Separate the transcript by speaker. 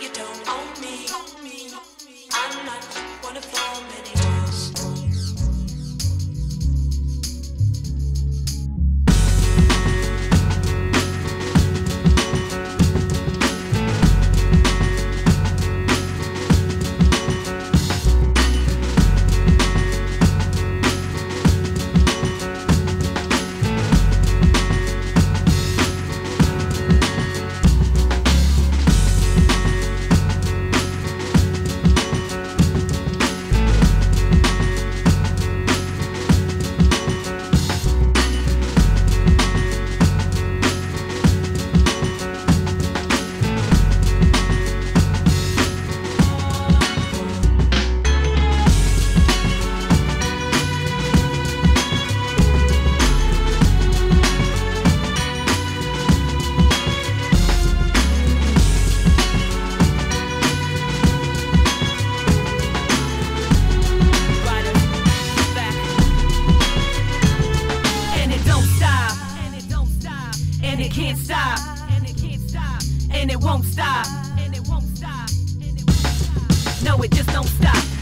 Speaker 1: You don't own me.
Speaker 2: And it can't stop. And it can't stop. And it won't stop. And it won't stop. No, it just don't stop.